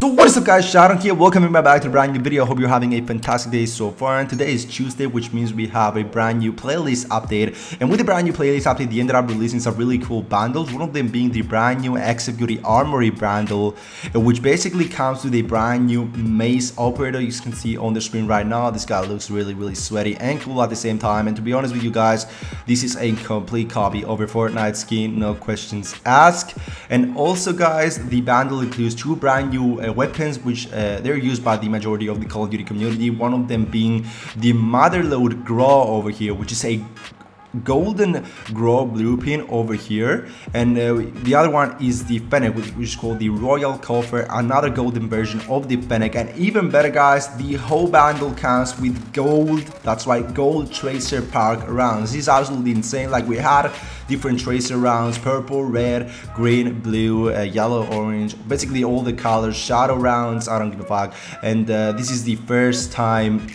So what is up guys, Sharon here, welcome back to a brand new video, I hope you're having a fantastic day so far. And today is Tuesday which means we have a brand new playlist update. And with the brand new playlist update they ended up releasing some really cool bundles, one of them being the brand new Executive Armorer bundle which basically comes with a brand new Mace operator. You can see on the screen right now, this guy looks really really sweaty and cool at the same time. And to be honest with you guys, this is a complete copy of a Fortnite skin, no questions asked. And also guys, the bundle includes two brand new uh, weapons which uh, they're used by the majority of the Call of Duty community. One of them being the Motherlode Grau over here, which is a golden Grau blue pin over here. And uh, the other one is the fennec which, is called the royal coffer another golden version of the fennec. And even better guys the whole bundle comes with gold that's right gold tracer pack rounds. This is absolutely insane. Like we had different tracer rounds purple red green blue uh, yellow orange basically all the colors shadow rounds i don't give a fuck. And uh, this is the first time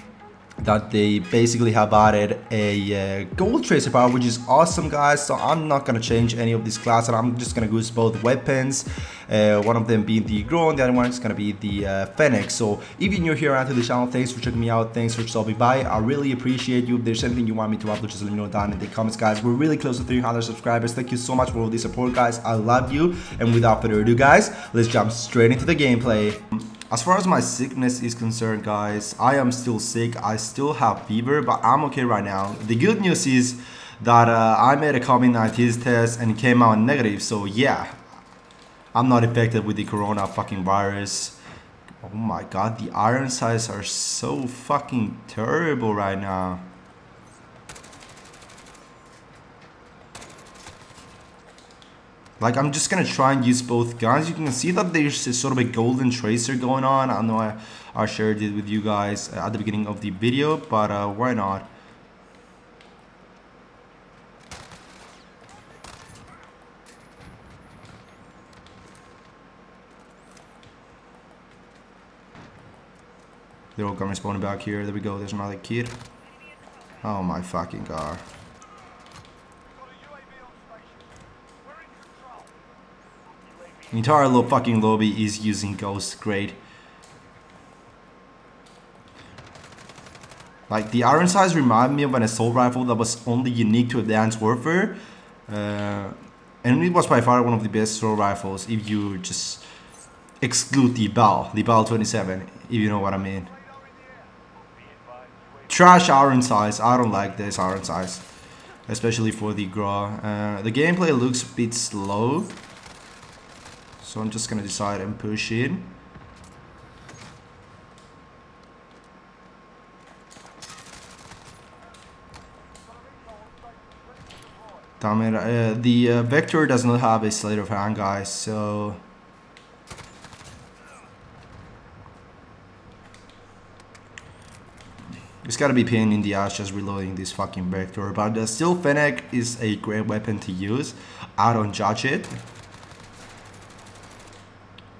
that they basically have added a uh, gold tracer power which is awesome guys so i'm not gonna change any of these classes i'm just gonna use both weapons uh, one of them being the Grau, the other one is gonna be the uh. So if you're new here and onto the channel, thanks for checking me out, thanks for stopping by. I really appreciate you. If there's anything you want me to upload, just let me know down in the comments, guys. We're really close to 300 subscribers. Thank you so much for all the support, guys. I love you. And without further ado, guys, let's jump straight into the gameplay. As far as my sickness is concerned, guys, I am still sick. I still have fever, but I'm okay right now. The good news is that uh, I made a COVID-19 test and came out negative. So yeah, I'm not infected with the corona fucking virus. Oh my god, the iron sights are so fucking terrible right now. Like, I'm just gonna try and use both guns. You can see that there's a sort of a golden tracer going on. I know I, I shared it with you guys at the beginning of the video, but uh, why not? They're all gonna spawn back here. There we go. There's another kid. Oh my fucking god. Entire little fucking lobby is using Ghost. Great. Like, the iron sights remind me of an assault rifle that was only unique to Advanced Warfare. Uh, and it was by far one of the best assault rifles if you just exclude the BAL, the BAL 27, if you know what I mean. Trash iron sights, I don't like this iron sights. Especially for the Grau. Uh, the gameplay looks a bit slow. So I'm just gonna decide and push in. Damn it, uh, the uh, Vector does not have a sleight of hand guys, so... It's gotta be pain in the ass just reloading this fucking Vector, but uh, still Fennec is a great weapon to use. I don't judge it.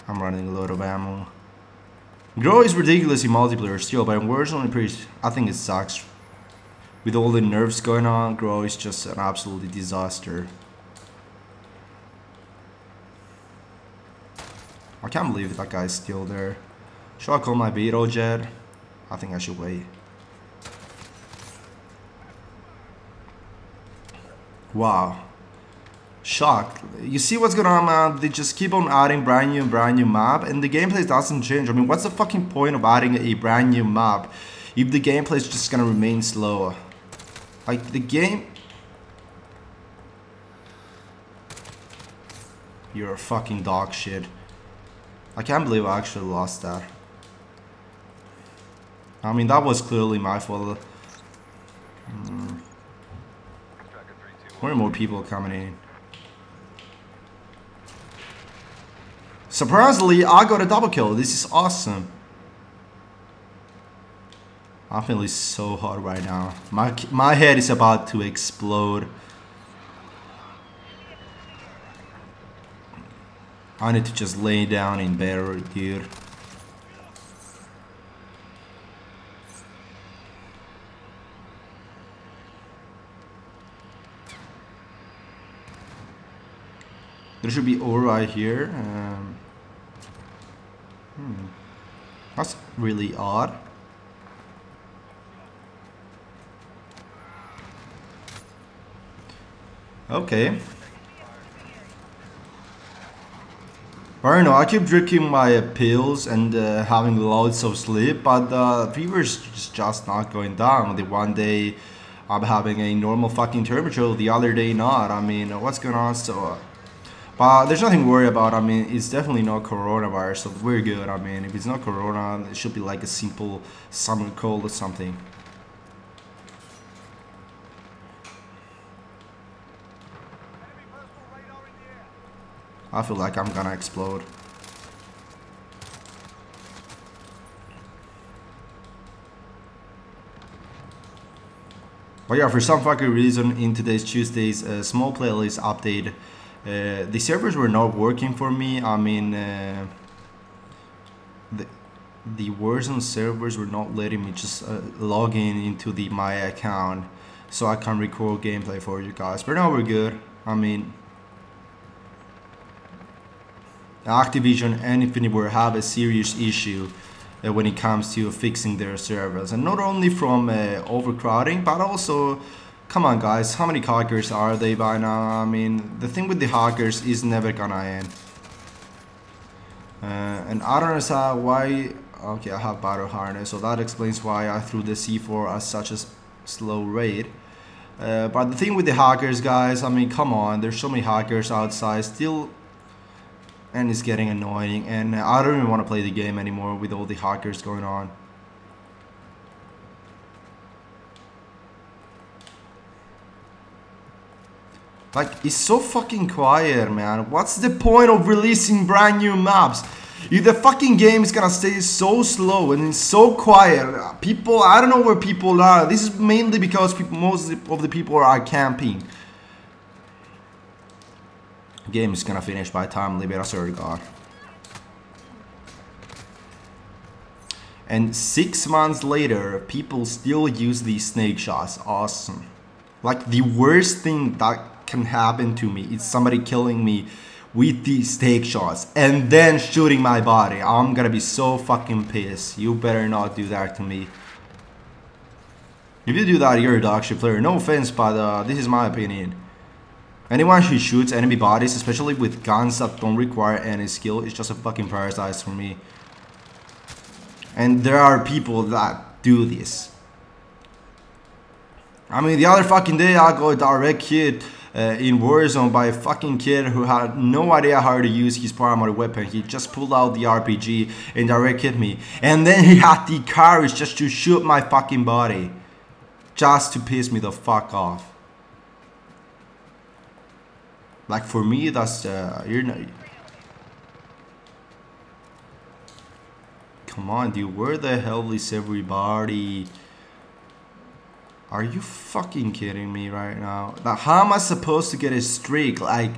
I'm running a load of ammo. Grau is ridiculous in multiplayer still, but in Warzone pretty, I think it sucks. With all the nerfs going on, Grau is just an absolutely disaster. I can't believe that guy's still there. Should I call my VTOL Jet? I think I should wait. Wow shocked. You see what's going on, man? They just keep on adding brand new and brand new map, and the gameplay doesn't change. I mean, what's the fucking point of adding a brand new map if the gameplay is just gonna remain slow? Like, the game... You're a fucking dog shit. I can't believe I actually lost that. I mean, that was clearly my fault. Mm. More people coming in. Surprisingly, I got a double kill. This is awesome. I'm feeling so hot right now. My, my head is about to explode. I need to just lay down in bed, dude. There should be ore right here. Um, Hmm. That's really odd. Okay. I don't know, I keep drinking my pills and uh, having loads of sleep, but the uh, fever is just not going down. The one day I'm having a normal fucking temperature, the other day not. I mean, what's going on? So, but there's nothing to worry about. I mean, it's definitely not coronavirus, so we're good. I mean, if it's not corona, it should be like a simple summer cold or something. I feel like I'm gonna explode. But yeah, for some fucking reason, in today's Tuesday's uh, small playlist update, uh, the servers were not working for me. I mean, uh, the the Warzone servers were not letting me just uh, log in into the my account, so I can record gameplay for you guys. But now we're good. I mean. Activision and Infinity Ward have a serious issue uh, when it comes to fixing their servers, and not only from uh, overcrowding, but also, come on guys, how many hackers are they by now? I mean, the thing with the hackers is never gonna end. Uh, and I don't understand why. Okay, I have battle harness, so that explains why I threw the C4 at such a slow rate. Uh, but the thing with the hackers, guys, I mean, come on, there's so many hackers outside. Still, and it's getting annoying and I don't even want to play the game anymore with all the hackers going on. Like, it's so fucking quiet, man. What's the point of releasing brand new maps? If the fucking game is gonna stay so slow and so quiet, uh, people, I don't know where people are. This is mainly because people, most of the people are camping game is gonna finish by time Libera God. And six months later, people still use these snake shots. Awesome. Like the worst thing that can happen to me It's somebody killing me with these snake shots and then shooting my body. I'm gonna be so fucking pissed. You better not do that to me. If you do that, you're a dog shit player. No offense, but uh, this is my opinion. Anyone who shoots enemy bodies, especially with guns that don't require any skill, is just a fucking parasite for me. And there are people that do this. I mean, the other fucking day I got direct hit uh, in Warzone by a fucking kid who had no idea how to use his primary weapon. He just pulled out the RPG and direct hit me. And then he had the courage just to shoot my fucking body. Just to piss me the fuck off. Like for me, that's uh, you're not. Come on, dude. Where the hell is everybody? Are you fucking kidding me right now? Now, how am I supposed to get a streak? Like,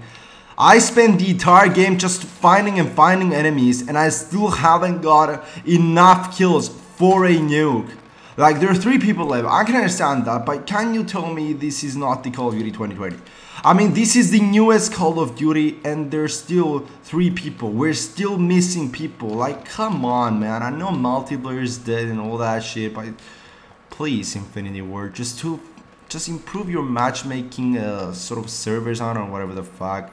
I spent the entire game just finding and finding enemies, and I still haven't got enough kills for a nuke. Like, there are three people left. I can understand that, but can you tell me this is not the Call of Duty 2020? I mean, this is the newest Call of Duty and there's still three people. We're still missing people. Like, come on, man. I know multiplayer is dead and all that shit, but please, Infinity Ward, just to just improve your matchmaking uh, sort of servers. on don't whatever the fuck.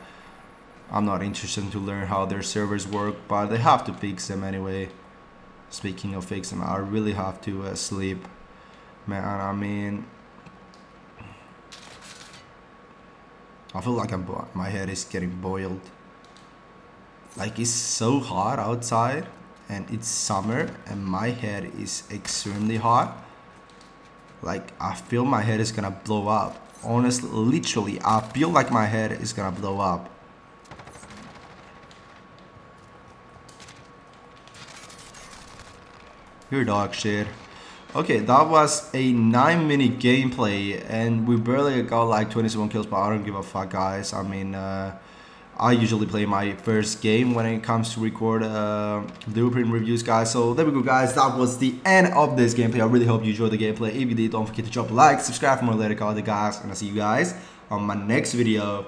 I'm not interested to learn how their servers work, but they have to fix them anyway. Speaking of fixing, I really have to uh, sleep. Man, I mean, I feel like I'm my head is getting boiled. Like it's so hot outside and it's summer and my head is extremely hot. Like I feel my head is gonna blow up. Honestly, literally, I feel like my head is gonna blow up. You're dog shit. Okay, that was a 9 minute gameplay and we barely got like 27 kills but I don't give a fuck guys. I mean, uh, I usually play my first game when it comes to record uh, blueprint reviews guys. So there we go guys, that was the end of this gameplay. I really hope you enjoyed the gameplay. If you did, don't forget to drop a like, subscribe for more later guys and I'll see you guys on my next video.